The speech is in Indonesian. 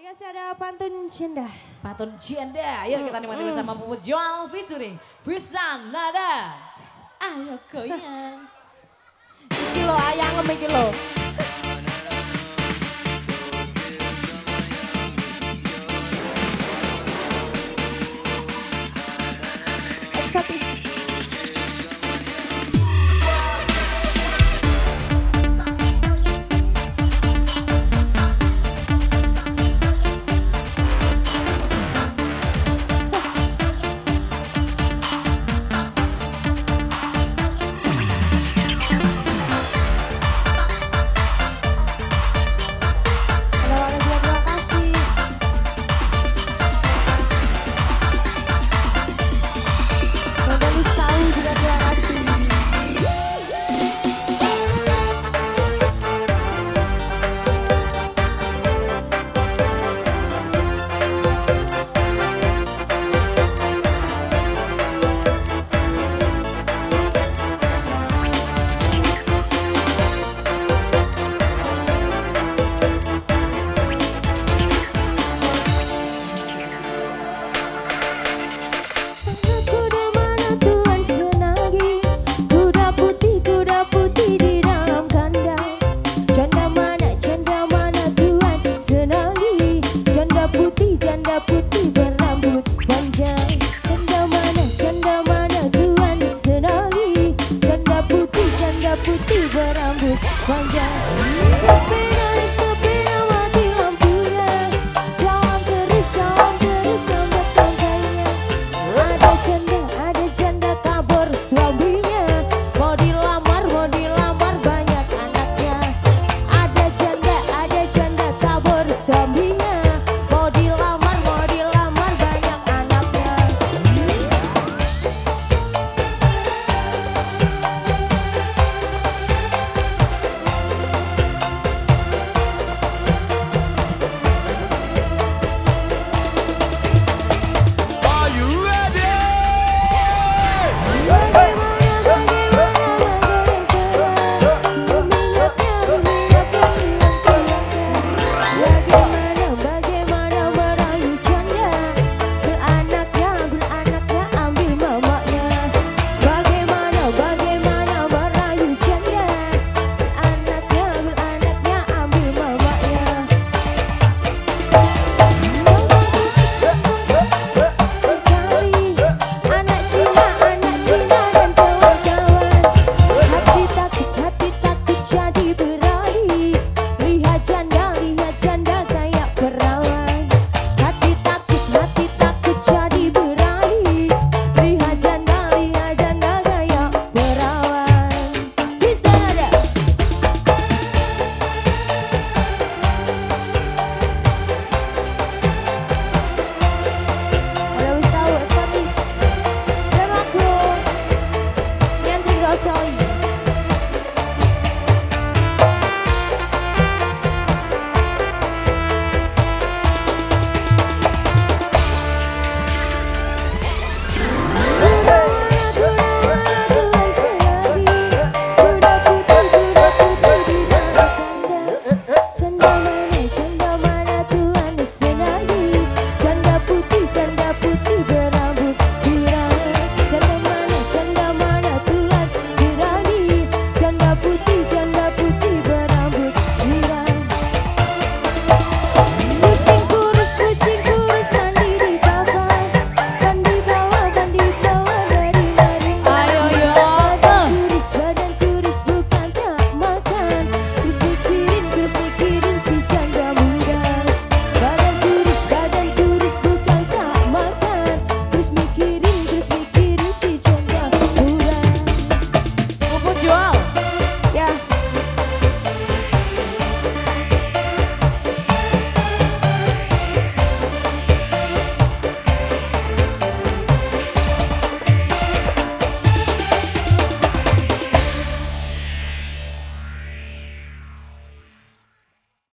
Dikasih ada pantun janda. Pantun janda. Ayo kita nikmati bersama Puput Joel featuring Frisan Nada. Ayo goyang. Iki lo ayang iki lo. But I'm with